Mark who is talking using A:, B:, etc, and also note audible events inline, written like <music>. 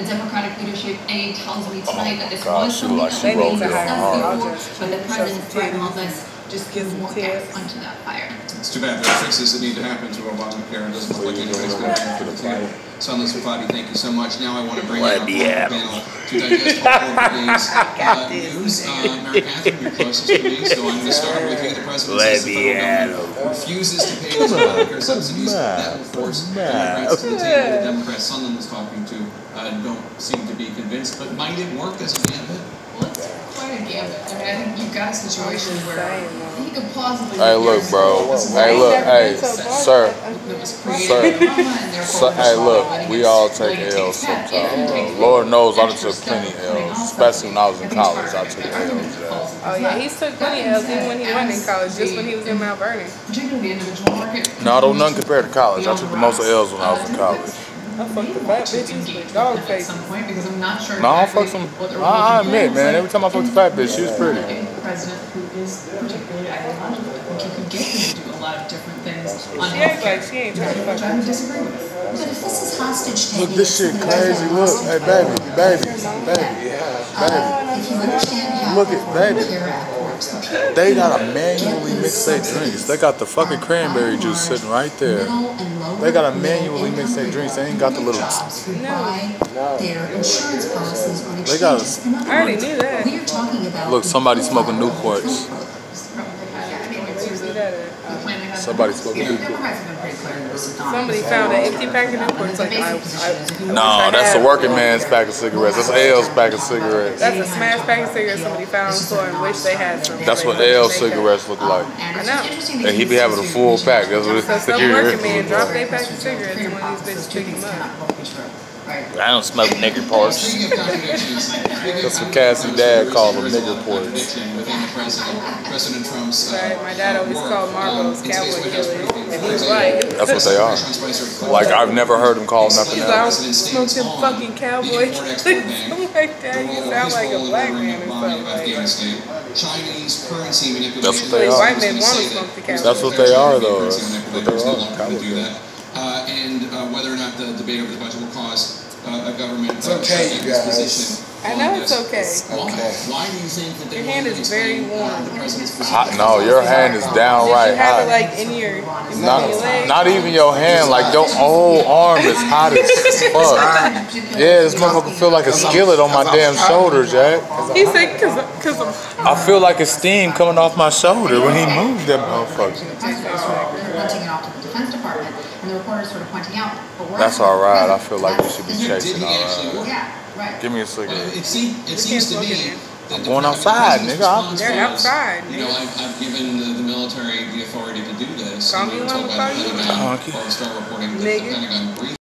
A: the Democratic leadership A tells me oh tonight that this
B: God,
A: was
B: she
A: something that
B: she
A: they
B: rolled
A: to
B: it oh, on
A: discuss
B: hard.
A: before, but the
C: show
A: president
C: some
A: threatened all this just
C: Give
A: give more
C: tears.
A: gas onto that fire.
D: It's too bad there are fixes that need to happen to Obamacare. It doesn't look like anybody's going to happen to it. Sunlen Serfaty, thank you so much. Now I want to bring in our
B: Webby
D: former
B: Adams.
D: panel to digest all of <laughs> today's uh, news. Uh, Mary Catherine, you're closest to me, so I'm going to start with you. The president says the federal government refuses to pay those Obamacare subsidies. That will force Democrats to the table. The Democrats Sunlen was talking to uh, don't seem to be convinced, but might it work as a gambit?
A: Well, it's quite a gambit. I mean, I think you've got a situation where he could plausibly.
B: Hey, look, bro. Hey, look. Hey, sir.
A: That
B: Sir.
A: by Obama, and therefore
B: So, hey, look, we all take L's sometimes. Oh. Lord knows I took plenty L's, especially when I was in college. I took L's.
C: Oh yeah, he took plenty of L's even when he wasn't in college, just when he was in Mount Vernon.
A: Particularly the individual market.
B: No, don't nothing compared to college. I took the most L's when I was in college.
C: I fucked the fat bitches with dog
A: At
C: faces.
A: some point, because I'm not sure.
B: No, I
A: exactly
B: fuck some. I, I admit, man. Every time I fucked the fat bitch, she was pretty.
A: A president who is particularly ideological. I think you could get him to do a lot of different things on
C: She acts
A: healthcare,
C: like she ain't trying to fuck
A: I would disagree with.
E: But if this is hostage taking.
B: Look, this shit crazy. Look, hey, baby, baby, baby, baby.
E: If you understand how.
B: Look at- baby.
E: Care Act works, the people
B: They gotta manually mix their drinks. They got the fucking cranberry juice sitting right there.
E: middle and lower
B: They gotta manually mix their drinks. They ain't got the little-
E: jobs who buy their insurance policies on
B: They gotta-
E: exchanges. In other
C: I already knew that.
E: We are talking about.
B: Look, somebody smoking
E: profile of
B: Newports.
E: Programs.
C: See that, uh,
B: Somebody smoking
A: Yeah,
B: Newport.
A: Democrats have been pretty clear in this.
C: Somebody found an empty pack of Newports. Like I, I,
B: No, that's a working man's pack of cigarettes. That's L's pack of cigarettes.
C: That's a smash pack of cigarettes somebody found floor and wish they had some.
B: That's what L cigarettes look like.
E: And
C: I know.
E: just interesting that
B: And he be having a full pack. That's what
C: So
B: it's
C: some working man dropped their pack of cigarettes and one of these bitches pick him up.
B: I don't smoke nigger parts.
D: Speaking of contradictions, speaking
B: That's what Cassie dad called them,
D: there is a
B: nigger ports.
D: contradiction Within the president, President Trump's. uh,
C: my dad always called Marlboro's
D: in today's
C: cowboy
D: White
C: killers, and
D: for
C: he was right.
B: That's what they are.
D: Sean Spicer called
B: Like I've never heard him call nothing
C: He's
B: else.
C: out
D: President
C: smoked
D: stands
C: them fucking
D: the
C: cowboy
D: Import-Export <laughs>
C: killers. I'm like,
D: the
C: dad, you sound like a black man or something like
D: Chinese currency manipulation.
B: That's what they
C: are. White men wanna smoke the cowboy.
B: That's what they are, though. That's what they are,
D: longer gonna do
B: cowboy.
D: that. Uh, and uh, whether or not the debate over the budget will cause uh, a government
F: It's
D: uh,
F: okay,
D: shutdown
F: you guys.
D: position
C: I know it's okay.
D: Why?
F: Okay.
D: Why do you think that
C: Your hand is very
D: uh,
C: warm.
D: the president's <laughs> position?
B: Hot, no, your hand is
C: Did
B: downright
C: you have it
B: hot.
C: like in your, in
B: Not,
C: leg?
B: not even your hand, like your whole arm is hot as <laughs> fuck. Yeah, this motherfucker feel like a skillet on my damn shoulder, Jack.
C: He said, cause, cause I'm
B: I feel like a steam coming off my shoulder when he moved that motherfucker.
E: Hunting it off to the Defense Department, and the reporter sort of pointing out, but we're.
B: That's
E: asking
B: all right. I feel like we should be
E: That's-
D: Did
B: chasing
D: he
B: all
D: actually
B: right.
E: Yeah, right.
B: Give me a cigarette.
D: It seems, it seems to me that
B: I'm going outside, nigga. I'm-
C: They're
D: was,
C: outside,
D: You know. I've, I've given the, the military the authority to do this.
C: Call
D: and
C: me
D: we were
C: when I'm
D: the
C: calling you.
D: Pentagon,
B: Okay.
D: or start reporting that the
C: Nigga.
D: Pentagon briefed